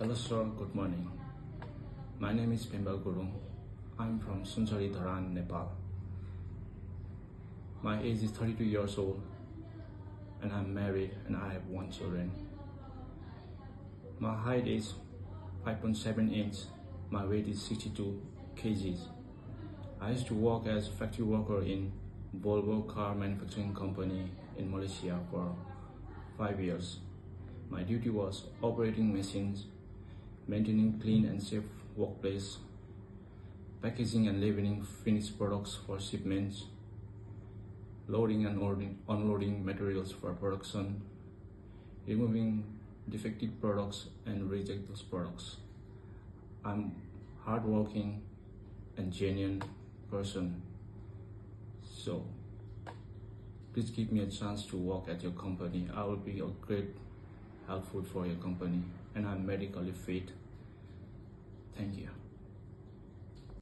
Hello sir, good morning. My name is Pemba Gurung. I'm from Sunsari Dharan, Nepal. My age is 32 years old and I'm married and I have one children. My height is 5.7 inch. My weight is 62 kgs. I used to work as factory worker in Volvo car manufacturing company in Malaysia for five years. My duty was operating machines, maintaining clean and safe workplace, packaging and labeling finished products for shipments, loading and unloading materials for production, removing defective products and reject those products. I'm hardworking and genuine person so please give me a chance to work at your company. I will be a great helpful for your company and I'm medically fit thank you.